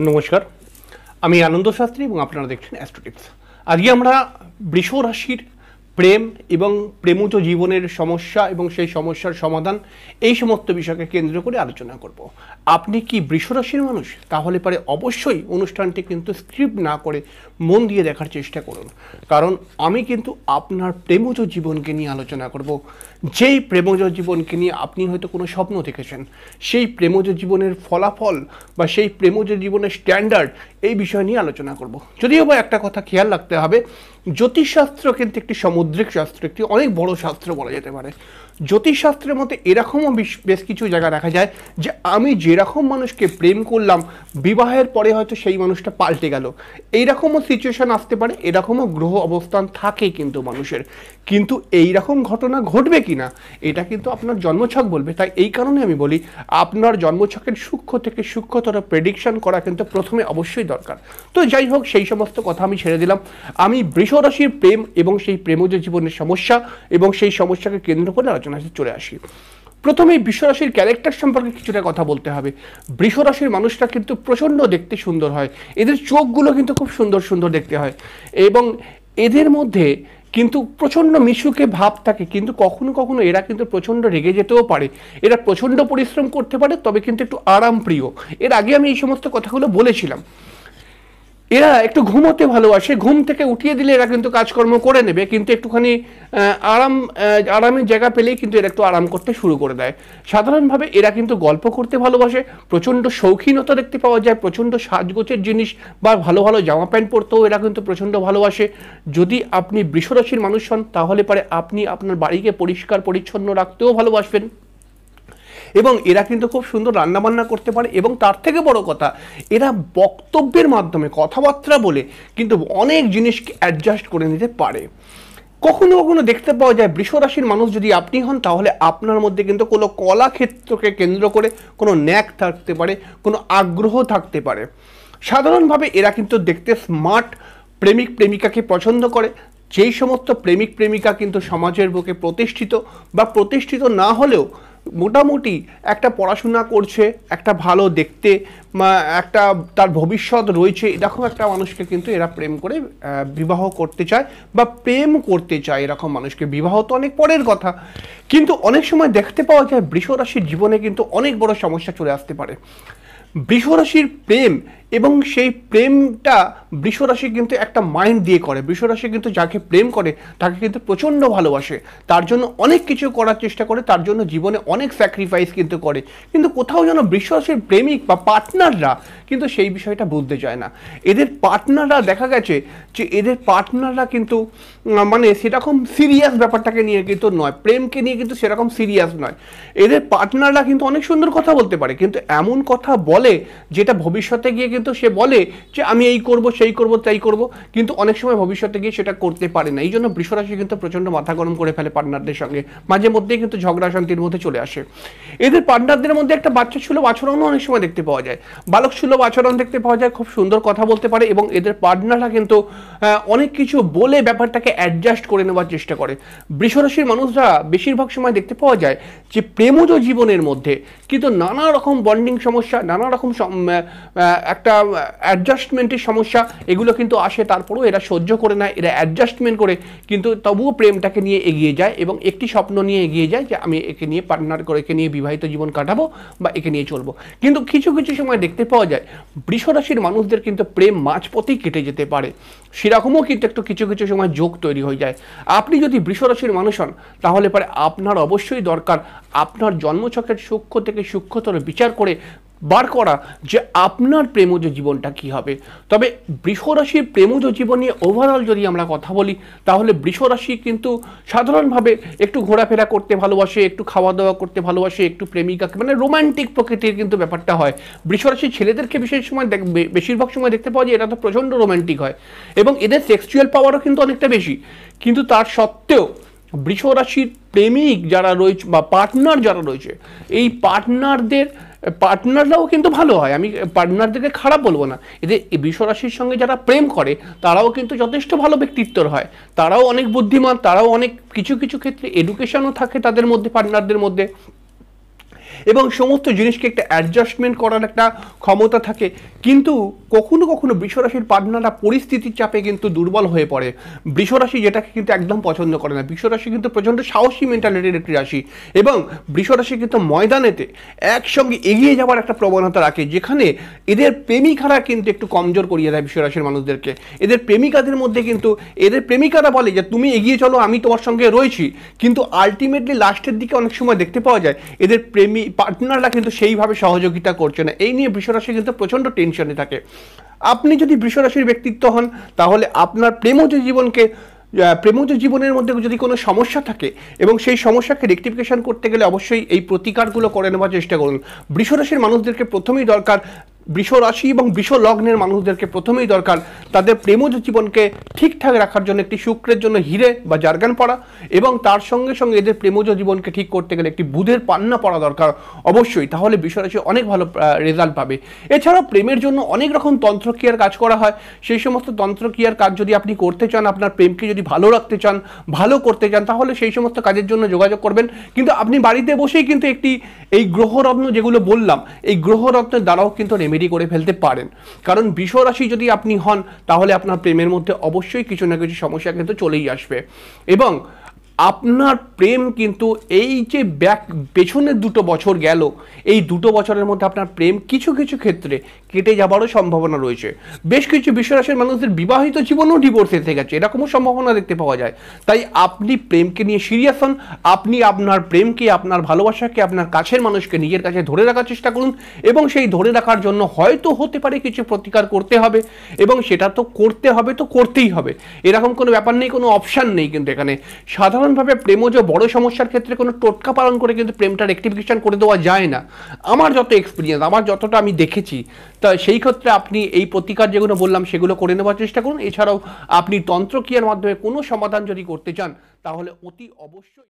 নমস্কার। আমি আনন্দ শাস্ত্রী এবং আপনারা দেখছেন অ্যাস্ট্রোটিপস আজকে আমরা বৃষ রাশির প্রেম এবং প্রেমজ জীবনের সমস্যা এবং সেই সমস্যার সমাধান এই সমস্ত বিষয়কে কেন্দ্র করে আলোচনা করব। আপনি কি বৃষ রাশির মানুষ? তাহলে পরে অবশ্যই অনুষ্ঠানটি কিন্তু স্ক্রিপ্ট না করে মন দিয়ে দেখার চেষ্টা করুন। কারণ আমি কিন্তু আপনার প্রেমজ জীবনকে নিয়ে আলোচনা করব। যেই প্রেমজ জীবনকে নিয়ে আপনি হয়তো কোনো স্বপ্ন দেখেছেন, সেই প্রেমজ জীবনের ফলাফল বা সেই প্রেমজ জীবনের স্ট্যান্ডার্ড এই বিষয় নিয়ে আলোচনা করব। যদিও বা একটা কথা খেয়াল রাখতে হবে জ্যোতিষশাস্ত্র কিন্তু একটি সামুদ্রিক শাস্ত্র, একটি অনেক বড় শাস্ত্র বলা যেতে পারে। জ্যোতিষশাস্ত্রের মধ্যে এরকমও বেশ- বেশ কিছু জায়গা দেখা যায় যে আমি যেরকম মানুষকে প্রেম করলাম, বিবাহের পরে হয়তো সেই মানুষটা পাল্টে গেল। এইরকমও সিচুয়েশান আসতে পারে, এরকমও গ্রহ অবস্থান থাকে কিন্তু মানুষের। কিন্তু এই রকম ঘটনা ঘটবে কি না এটা কিন্তু আপনার জন্মছক বলবে। তাই এই কারণে আমি বলি, আপনার জন্মছকের সূক্ষ্ম থেকে সূক্ষ্মতর প্রেডিকশন করা কিন্তু প্রথমে অবশ্যই দরকার। তো যাই হোক, সেই সমস্ত কথা আমি ছেড়ে দিলাম। আমি বৃষ রাশির প্রেম এবং সেই প্রেমজ জীবনের সমস্যা এবং সেই সমস্যাকে কেন্দ্র করে আলোচনায় চলে আসি। প্রথমে বৃষরাশির ক্যারেক্টার সম্পর্কে কিছুটা কথা বলতে হবে। বৃষরাশির মানুষরা কিন্তু প্রচণ্ড দেখতে সুন্দর হয়। এদের চোখগুলো কিন্তু খুব সুন্দর সুন্দর দেখতে হয়। এবং এদের মধ্যে কিন্তু প্রচণ্ড মিশুকে ভাব থাকে। কিন্তু কখনো কখনো এরা কিন্তু প্রচণ্ড রেগে যেতেও পারে। এরা প্রচণ্ড পরিশ্রম করতে পারে, তবে কিন্তু একটু আরাম প্রিয় এর আগে আমি এই সমস্ত কথাগুলো বলেছিলাম। এরা একটু ঘুমোতে ভালোবাসে। ঘুম থেকে উঠিয়ে দিলে এরা কিন্তু কাজকর্ম করে নেবে, কিন্তু একটুখানি আরাম আরামের জায়গা পেলেই কিন্তু এরা একটু আরাম করতে শুরু করে দেয়। সাধারণভাবে এরা কিন্তু গল্প করতে ভালোবাসে, প্রচণ্ড শৌখিনতা দেখতে পাওয়া যায়, প্রচণ্ড সাজগোছের জিনিস বা ভালো ভালো জামা প্যান্ট পরতেও এরা কিন্তু প্রচণ্ড ভালোবাসে। যদি আপনি বৃষরাশির মানুষ হন, তাহলে পরে আপনি আপনার বাড়িকে পরিষ্কার পরিচ্ছন্ন রাখতেও ভালোবাসবেন। এবং এরা কিন্তু খুব সুন্দর রান্নাবান্না করতে পারে এবং তার থেকে বড় কথা, এরা বক্তব্যের মাধ্যমে কথাবার্তা বলে কিন্তু অনেক জিনিসকে অ্যাডজাস্ট করে নিতে পারে। কখনো কখনো দেখতে পাওয়া যায় বৃষ রাশির মানুষ যদি আপনি হন, তাহলে আপনার মধ্যে কিন্তু কোনো কলাক্ষেত্রকে কেন্দ্র করে কোনো ন্যাক থাকতে পারে, কোনো আগ্রহ থাকতে পারে। সাধারণভাবে এরা কিন্তু দেখতে স্মার্ট প্রেমিক, প্রেমিকাকে পছন্দ করে। যেই সমস্ত প্রেমিক প্রেমিকা কিন্তু সমাজের বুকে প্রতিষ্ঠিত বা প্রতিষ্ঠিত না হলেও মোটামুটি একটা পড়াশোনা করছে, একটা ভালো দেখতে একটা তার ভবিষ্যৎ রয়েছে এরকম একটা মানুষকে কিন্তু এরা প্রেম করে বিবাহ করতে চায় বা প্রেম করতে চায় এরকম মানুষকে। বিবাহ তো অনেক পরের কথা। কিন্তু অনেক সময় দেখতে পাওয়া যায় বৃষ রাশির জীবনে কিন্তু অনেক বড় সমস্যা চলে আসতে পারে। বৃষরাশির প্রেম এবং সেই প্রেমটা বৃষরাশি কিন্তু একটা মাইন্ড দিয়ে করে। বৃষরাশি কিন্তু যাকে প্রেম করে, তাকে কিন্তু প্রচণ্ড ভালোবাসে। তার জন্য অনেক কিছু করার চেষ্টা করে, তার জন্য জীবনে অনেক স্যাক্রিফাইস কিন্তু করে। কিন্তু কোথাও যেন বৃষরাশির প্রেমিক বা পার্টনাররা কিন্তু সেই বিষয়টা বুঝতে চায় না। এদের পার্টনাররা দেখা গেছে যে, এদের পার্টনাররা কিন্তু মানে সেরকম সিরিয়াস ব্যাপারটাকে নিয়ে কিন্তু নয়। প্রেমকে নিয়ে কিন্তু সেরকম সিরিয়াস নয়। এদের পার্টনাররা কিন্তু অনেক সুন্দর কথা বলতে পারে। কিন্তু এমন কথা বলে, যেটা ভবিষ্যতে গিয়ে কিন্তু সে বলে যে আমি এই করব সেই করব তাই করব। কিন্তু অনেক সময় ভবিষ্যতে গিয়ে সেটা করতে পারে না। এই জন্য বৃষরাশি কিন্তু প্রচণ্ড মাথা গরম করে ফেলে পার্টনারদের সঙ্গে। মাঝে মধ্যেই কিন্তু ঝগড়া শান্তির মধ্যে চলে আসে। এদের পার্টনারদের মধ্যে একটা বাচ্চা সুলভ আচরণও অনেক সময় দেখতে পাওয়া যায়। বালক সুলভ আচরণ দেখতে পাওয়া যায় খুব সুন্দর কথা বলতে পারে এবং এদের পার্টনাররা কিন্তু অনেক কিছু বলে ব্যাপারটাকে অ্যাডজাস্ট করে নেওয়ার চেষ্টা করে। বৃষরাশির মানুষরা বেশিরভাগ সময় দেখতে পাওয়া যায় যে প্রেমজ জীবনের মধ্যে কিন্তু নানা রকম বন্ডিং সমস্যা নানা রকম আহ, একটা অ্যাডজাস্টমেন্টের সমস্যা। এগুলো কিন্তু আসে, তারপরেও এরা সহ্য করে নেয় এরা অ্যাডজাস্টমেন্ট করে, কিন্তু তবুও প্রেমটাকে নিয়ে এগিয়ে যায় এবং একটি স্বপ্ন নিয়ে এগিয়ে যায় যে আমি একে নিয়ে পার্টনার করে, একে নিয়ে বিবাহিত জীবন কাটাবো বা একে নিয়ে চলবো। কিন্তু কিছু কিছু সময় দেখতে পাওয়া যায়, বৃষরাশির মানুষদের কিন্তু প্রেম মাঝপথেই কেটে যেতে পারে। সেরকমও কিন্তু একটু কিছু কিছু সময় যোগ তৈরি হয়ে যায়। আপনি যদি বৃষরাশির মানুষ হন, তাহলে পরে আপনার অবশ্যই দরকার আপনার জন্মছকের সূক্ষ্ম থেকে সূক্ষ্মতর বিচার করে বার করা যে আপনার প্রেমজ জীবনটা কি হবে। তবে বৃষরাশির প্রেমজ জীবন নিয়ে ওভারঅল যদি আমরা কথা বলি, তাহলে বৃষরাশি কিন্তু সাধারণভাবে একটু ঘোরাফেরা করতে ভালোবাসে, একটু খাওয়া দাওয়া করতে ভালোবাসে, একটু প্রেমিকাকে মানে রোমান্টিক প্রকৃতির কিন্তু ব্যাপারটা হয়। বৃষরাশির ছেলেদেরকে বিশেষ সময় দেখ- বেশিরভাগ সময় দেখতে পাওয়া যায় এটা তো প্রচণ্ড রোমান্টিক হয় এবং এদের সেক্সুয়াল পাওয়ারও কিন্তু অনেকটা বেশি। কিন্তু তার সত্ত্বেও বৃষ রাশির প্রেমিক যারা রয়েছে বা পার্টনার যারা রয়েছে, এই পার্টনারদের পার্টনাররাও কিন্তু ভালো হয়। আমি পার্টনারদেরকে খারাপ বলব না। এদের বিশ্বরাশির সঙ্গে যারা প্রেম করে, তারাও কিন্তু যথেষ্ট ভালো ব্যক্তিত্বর হয়। তারাও অনেক বুদ্ধিমান, তারাও অনেক কিছু কিছু ক্ষেত্রে এডুকেশনও থাকে তাদের মধ্যে পার্টনারদের মধ্যে। এবং সমস্ত জিনিসকে একটা অ্যাডজাস্টমেন্ট করার একটা ক্ষমতা থাকে। কিন্তু কখনো কখনো বৃষরাশির পার্টনাররা পরিস্থিতির চাপে কিন্তু দুর্বল হয়ে পড়ে। বৃষরাশি যেটাকে কিন্তু একদম পছন্দ করে না। বৃষরাশি কিন্তু প্রচণ্ড সাহসী মেন্টালিটির একটি রাশি এবং বৃষরাশি কিন্তু ময়দানেতে একসঙ্গে এগিয়ে যাওয়ার একটা প্রবণতা রাখে, যেখানে এদের প্রেমিকারা কিন্তু একটু কমজোর করিয়ে দেয় বৃষরাশির মানুষদেরকে। এদের প্রেমিকাদের মধ্যে কিন্তু, এদের প্রেমিকারা বলে যে, তুমি এগিয়ে চলো, আমি তোমার সঙ্গে রয়েছি। কিন্তু আলটিমেটলি লাস্টের দিকে অনেক সময় দেখতে পাওয়া যায়, এদের প্রেমী পার্টনাররা কিন্তু সেইভাবে সহযোগিতা করছে না। এই নিয়ে বৃষরাশি কিন্তু প্রচণ্ড টেনশনে থাকে। আপনি যদি বৃষরাশির ব্যক্তিত্ব হন, তাহলে আপনার প্রেমজ জীবনকে প্রেমজ জীবনের মধ্যে যদি কোনো সমস্যা থাকে এবং সেই সমস্যাকে রেকটিফিকেশন করতে গেলে অবশ্যই এই প্রতিকারগুলো করে নেওয়ার চেষ্টা করুন। বৃষরাশির মানুষদেরকে প্রথমেই দরকার বৃষ রাশি এবং বৃষ লগ্নের মানুষদেরকে প্রথমেই দরকার তাদের প্রেমজ জীবনকে ঠিকঠাক রাখার জন্য একটি শুক্রের জন্য হিরে বা জার্গান পড়া এবং তার সঙ্গে সঙ্গে এদের প্রেমজ জীবনকে ঠিক করতে গেলে একটি বুধের পান্না পড়া দরকার অবশ্যই, তাহলে বৃষরাশি অনেক ভালো রেজাল্ট পাবে। এছাড়াও প্রেমের জন্য অনেক রকম তন্ত্রক্রিয়ার কাজ করা হয়। সেই সমস্ত তন্ত্রক্রিয়ার কাজ যদি আপনি করতে চান, আপনার প্রেমকে যদি ভালো রাখতে চান, ভালো করতে চান, তাহলে সেই সমস্ত কাজের জন্য যোগাযোগ করবেন। কিন্তু আপনি বাড়িতে বসেই কিন্তু একটি এই গ্রহরত্ন যেগুলো বললাম, এই গ্রহরত্নের দ্বারাও কিন্তু রেমেডি করে ফেলতে পারেন। কারণ বিশ্বরাশি যদি আপনি হন, তাহলে আপনার প্রেমের মধ্যে অবশ্যই কিছু না কিছু সমস্যা কিন্তু চলেই আসবে। এবং আপনার প্রেম কিন্তু এই যে ব্যাক পেছনের দুটো বছর গেল, এই দুটো বছরের মধ্যে আপনার প্রেম কিছু কিছু ক্ষেত্রে কেটে যাবারও সম্ভাবনা রয়েছে। বেশ কিছু বিশ্বরাশির মানুষদের বিবাহিত জীবনও ডিভোর্স এসে গেছে, এরকমও সম্ভাবনা দেখতে পাওয়া যায়। তাই আপনি প্রেমকে নিয়ে সিরিয়াস হন, আপনি আপনার প্রেমকে, আপনার ভালোবাসাকে, আপনার কাছের মানুষকে নিজের কাছে ধরে রাখার চেষ্টা করুন এবং সেই ধরে রাখার জন্য হয়তো হতে পারে কিছু প্রতিকার করতে হবে এবং সেটা তো করতে হবে, তো করতেই হবে। এরকম কোনো ব্যাপার নেই, কোনো অপশান নেই কিন্তু এখানে। সাধারণভাবে যে বড় সমস্যার ক্ষেত্রে কোনো টোটকা পালন করে কিন্তু প্রেমটা রেক্টিফিকেশন করে দেওয়া যায় না। আমার যত এক্সপিরিয়েন্স আমার যতটা আমি দেখেছি, তা সেই ক্ষেত্রে আপনি এই প্রতিকার যেগুলো বললাম সেগুলো করে নেওয়ার চেষ্টা করুন। এছাড়াও আপনি তন্ত্রক্রিয়ার মাধ্যমে কোনো সমাধান যদি করতে চান, তাহলে অতি অবশ্যই